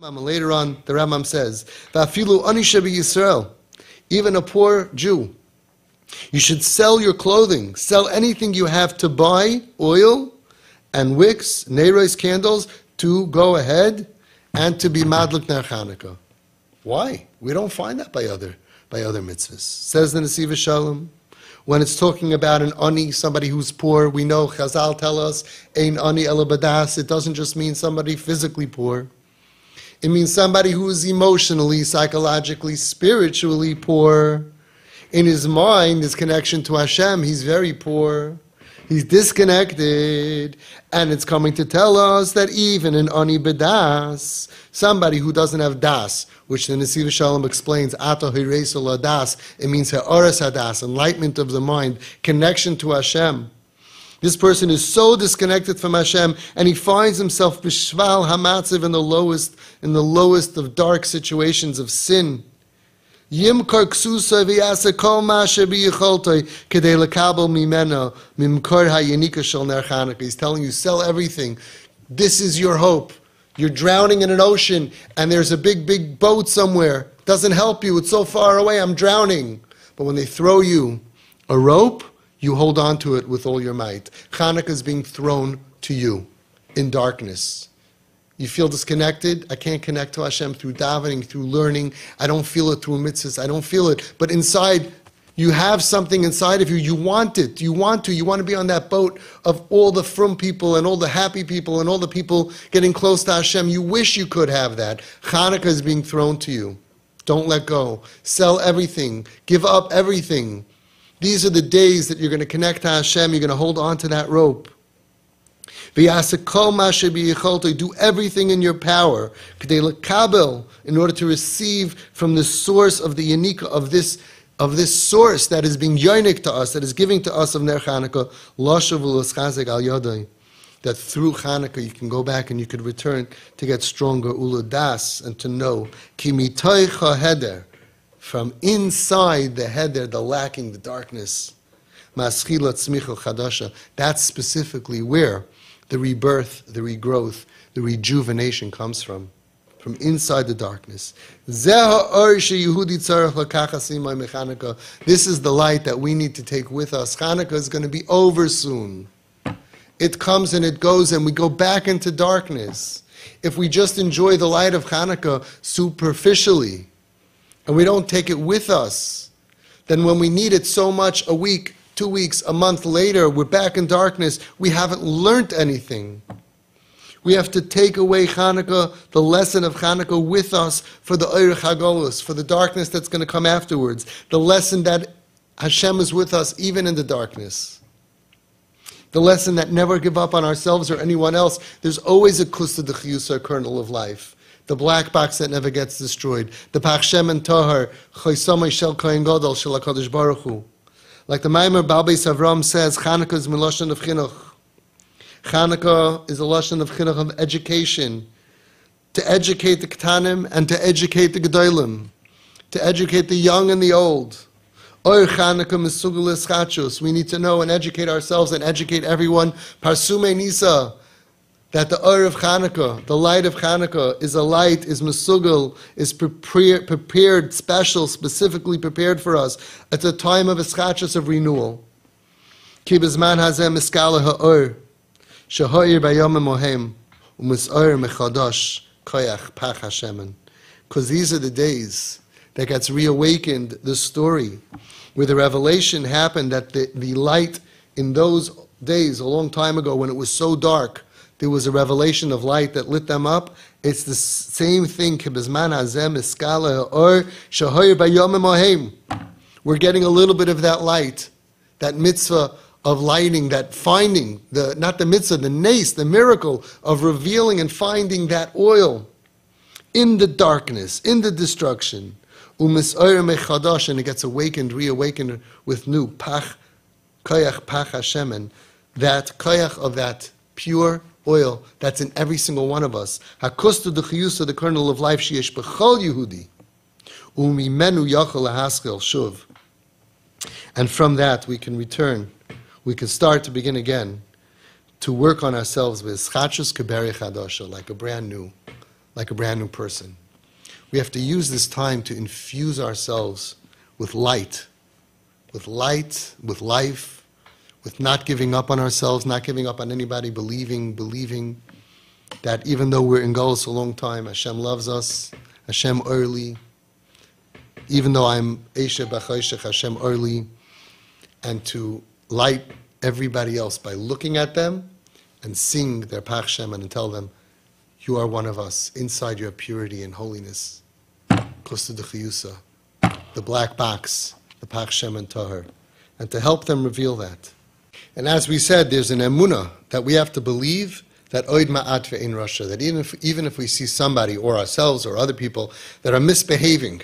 Later on, the Rambam says, "Va'afilu anisha Yisrael, even a poor Jew, you should sell your clothing, sell anything you have to buy oil and wicks, neiros candles to go ahead and to be madlik ner Chanukah. Why? We don't find that by other by other mitzvahs. Says the Nesivas Shalom. When it's talking about an ani, somebody who's poor, we know Chazal tell us, ein ani elabadas. It doesn't just mean somebody physically poor. It means somebody who is emotionally, psychologically, spiritually poor. In his mind, his connection to Hashem, he's very poor. He's disconnected. And it's coming to tell us that even in Ani Bedas, somebody who doesn't have Das, which the Nesiv Shalom explains, Ato Das, it means Ha'oras Hadas, enlightenment of the mind, connection to Hashem. This person is so disconnected from Hashem, and he finds himself bishval hamatziv in the lowest, in the lowest of dark situations of sin. Shel ner He's telling you, sell everything. This is your hope. You're drowning in an ocean, and there's a big, big boat somewhere. Doesn't help you. It's so far away. I'm drowning. But when they throw you a rope, you hold on to it with all your might. Hanukkah is being thrown to you in darkness. You feel disconnected. I can't connect to Hashem through davening, through learning. I don't feel it through mitzvahs. I don't feel it. But inside, you have something inside of you. You want it. You want to. You want to be on that boat of all the from people and all the happy people and all the people getting close to Hashem. You wish you could have that. Hanukkah is being thrown to you. Don't let go. Sell everything. Give up everything. These are the days that you're going to connect to Hashem, you're going to hold on to that rope. Do everything in your power in order to receive from the source of the Yanika of this of this source that is being yonik to us, that is giving to us of Ner Chanukah, that through Chanukah you can go back and you could return to get stronger, uladas, and to know, heder, from inside the heder, the lacking, the darkness. That's specifically where the rebirth, the regrowth, the rejuvenation comes from. From inside the darkness. This is the light that we need to take with us. Hanukkah is going to be over soon. It comes and it goes, and we go back into darkness. If we just enjoy the light of Hanukkah superficially, and we don't take it with us, then when we need it so much a week, two weeks, a month later, we're back in darkness, we haven't learned anything. We have to take away Hanukkah, the lesson of Hanukkah, with us for the Eir Chagolus, for the darkness that's going to come afterwards. The lesson that Hashem is with us even in the darkness. The lesson that never give up on ourselves or anyone else. There's always a kusa de kernel of life the black box that never gets destroyed, the Pachshem and Tahar, Choisamay Shel Kohen Gadol Shel HaKadosh Baruch Hu. Like the Maimer Balbeis Avram says, Chanukah is Miloshan of Chinuch. Chanukah is a Lashon of Chinuch of education, to educate the Ketanim and to educate the Gedolim, to educate the young and the old. Oir Chanukah Mesugulis Chachus. We need to know and educate ourselves and educate everyone. Parsume Nisa that the Ur of Hanukkah, the light of Hanukkah, is a light, is Mesugel, is prepared, prepared, special, specifically prepared for us at the time of Eschachas of renewal. Kibizman hazem iskala ha'ur, shahoir bayom mohem, umisur mechadosh, koyach pach Hashemen. Because these are the days that gets reawakened, the story, where the revelation happened that the, the light in those days, a long time ago, when it was so dark, there was a revelation of light that lit them up. It's the same thing. We're getting a little bit of that light, that mitzvah of lighting, that finding, the not the mitzvah, the nace, the miracle of revealing and finding that oil in the darkness, in the destruction. And it gets awakened, reawakened with new pach, koyach pach Hashem, that koyach of that pure oil that's in every single one of us. Hakustu d'chiyusa, the kernel of life, sheyesh b'chol Yehudi. Umimenu yachol lahaskel shuv. And from that we can return, we can start to begin again to work on ourselves with chachus keberi chadosha, like a brand new, like a brand new person. We have to use this time to infuse ourselves with light, with light, with life, with not giving up on ourselves, not giving up on anybody, believing, believing that even though we're in Golos a long time, Hashem loves us, Hashem early, even though I'm Eshe B'Choshech, Hashem early, and to light everybody else by looking at them and sing their Pach and tell them, you are one of us. Inside your purity and holiness. Kosta Chiyusa, the black box, the Pach and Tahar. And to help them reveal that. And as we said, there's an emuna that we have to believe that oid ma'at ve'in rasha, that even if, even if we see somebody or ourselves or other people that are misbehaving,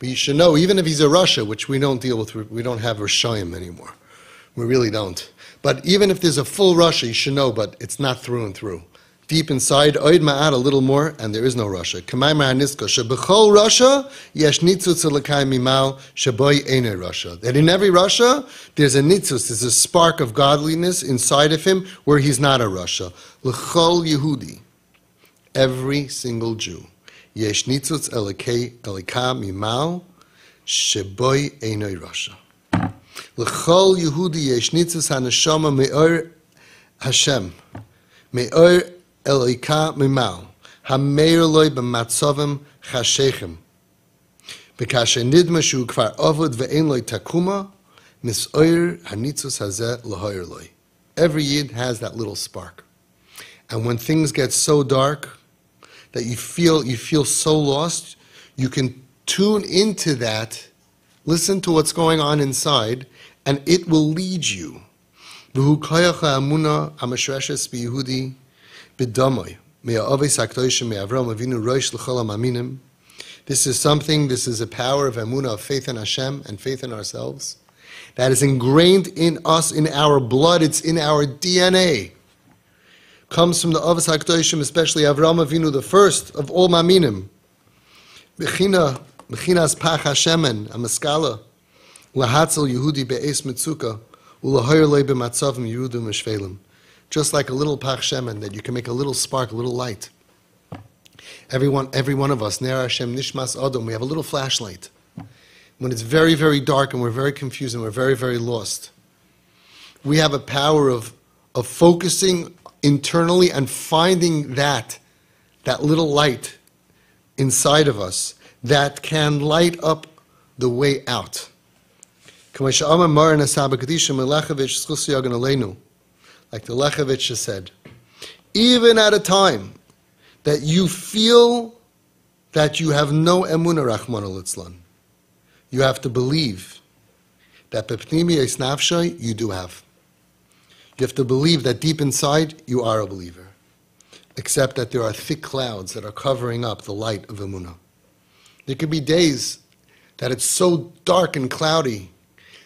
you should know, even if he's a rasha, which we don't deal with, we don't have Rishayim anymore. We really don't. But even if there's a full rasha, you should know, but it's not through and through deep inside, oid ma'at a little more, and there is no rasha. Kamay ma'aniska, shebechol rasha, yesh nitzutz l'kai mimal, sheboy ene rasha. That in every rasha, there's a nitzutz, there's a spark of godliness inside of him where he's not a rasha. L'chol Yehudi, every single Jew, yesh nitzutz elika mimal, sheboy ene rasha. L'chol Yehudi yesh nitzutz haneshama me'or Hashem. Me'or Eloika mimal, hameir loy b'matzovim chashechem. Bekasher nidma shu kvar ovod ve'en loy takuma, misoyer hanitzus hazeh lahoyer loy. Every yid has that little spark. And when things get so dark that you feel you feel so lost, you can tune into that, listen to what's going on inside, and it will lead you. V'hu koyach ha'amuna amashreshes b'Yehudi bidamoy. This is something, this is a power of emunah, of faith in Hashem and faith in ourselves, that is ingrained in us, in our blood, it's in our DNA. Comes from the Avos HaKadoshim, especially Avram Avinu, the first of all Maminim. Bechina, Bechinas Pach Hashemen, a Maskala, Lahatzel Yehudi Be'es Mitzuka, Ulahoyer Lei B'Matzavim Yehudim Meshvelim just like a little pach shemen, that you can make a little spark, a little light. Everyone, every one of us, Ner Hashem Nishmas Adam, we have a little flashlight. When it's very, very dark and we're very confused and we're very, very lost, we have a power of, of focusing internally and finding that, that little light inside of us that can light up the way out like the Lechevich said, even at a time that you feel that you have no emunah Rahman al you have to believe that bepnimi nafshay you do have. You have to believe that deep inside you are a believer, except that there are thick clouds that are covering up the light of emunah. There could be days that it's so dark and cloudy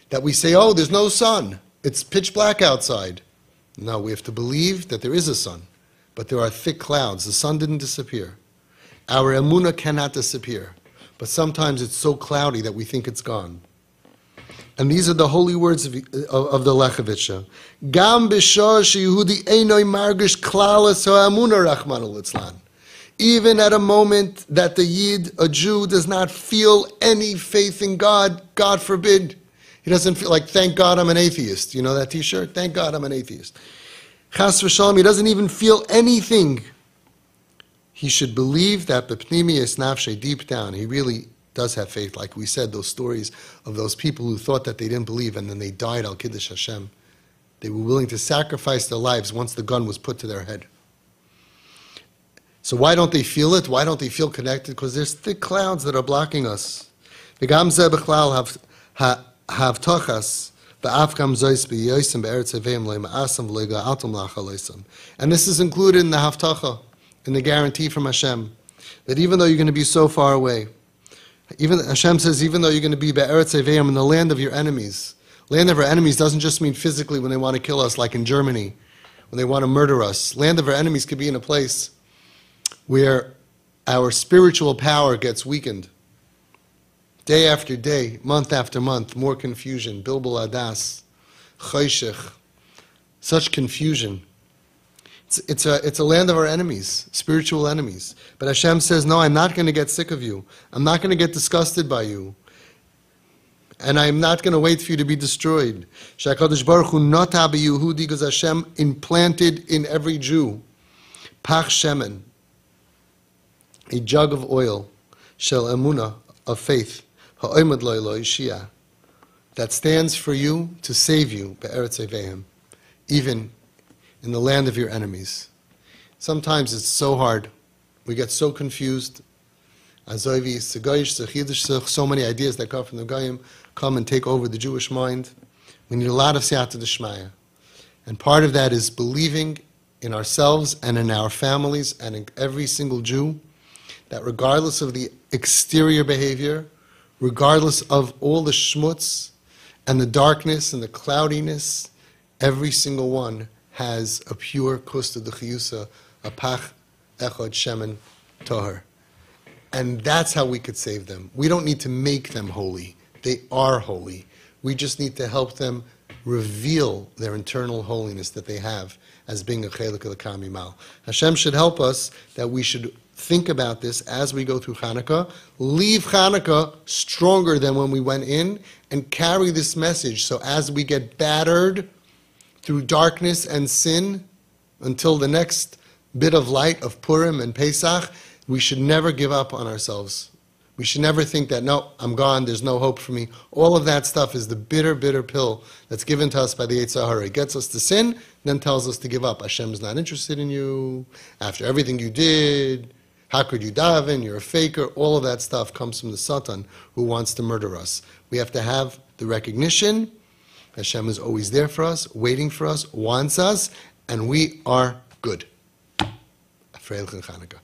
that we say, "Oh, there's no sun. It's pitch black outside." No, we have to believe that there is a sun, but there are thick clouds. The sun didn't disappear. Our emuna cannot disappear, but sometimes it's so cloudy that we think it's gone. And these are the holy words of, of, of the Lechevitcha. Gam sheyehudi einoi margish klalas rachman Even at a moment that the Yid, a Jew, does not feel any faith in God, God forbid, he doesn't feel like, thank God I'm an atheist. You know that t shirt? Thank God I'm an atheist. Chas v'shalom, he doesn't even feel anything. He should believe that Bepnimi is nafshe deep down. He really does have faith. Like we said, those stories of those people who thought that they didn't believe and then they died al Kiddush Hashem. They were willing to sacrifice their lives once the gun was put to their head. So why don't they feel it? Why don't they feel connected? Because there's thick clouds that are blocking us. La'chaloisam. And this is included in the Havtocha, in the guarantee from Hashem, that even though you're going to be so far away, even Hashem says, even though you're going to be Be'eretz Avim in the land of your enemies, land of our enemies doesn't just mean physically when they want to kill us, like in Germany, when they want to murder us. Land of our enemies could be in a place where our spiritual power gets weakened Day after day, month after month, more confusion. Bilbul Adas, Choshech, such confusion. It's, it's, a, it's a land of our enemies, spiritual enemies. But Hashem says, No, I'm not going to get sick of you. I'm not going to get disgusted by you. And I'm not going to wait for you to be destroyed. Shakadosh Baruch Hu nota Yehudi because Hashem implanted in every Jew pach shemen, a jug of oil, shel emuna of faith, that stands for you to save you, even in the land of your enemies. Sometimes it's so hard. We get so confused. So many ideas that come from the Goyim come and take over the Jewish mind. We need a lot of Siyata Deshmaya. And part of that is believing in ourselves and in our families and in every single Jew that regardless of the exterior behavior, regardless of all the schmutz and the darkness and the cloudiness, every single one has a pure kusta de a pach echod shemen toher. And that's how we could save them. We don't need to make them holy. They are holy. We just need to help them reveal their internal holiness that they have as being a chelik of the kamimal. Hashem should help us that we should think about this as we go through Hanukkah, leave Hanukkah stronger than when we went in, and carry this message. So as we get battered through darkness and sin until the next bit of light of Purim and Pesach, we should never give up on ourselves. We should never think that, no, I'm gone, there's no hope for me. All of that stuff is the bitter, bitter pill that's given to us by the Yetzer Hara. It gets us to sin, then tells us to give up. Hashem's not interested in you. After everything you did, how could you daven? You're a faker. All of that stuff comes from the Satan who wants to murder us. We have to have the recognition that Hashem is always there for us, waiting for us, wants us, and we are good. Freilich Chanukah.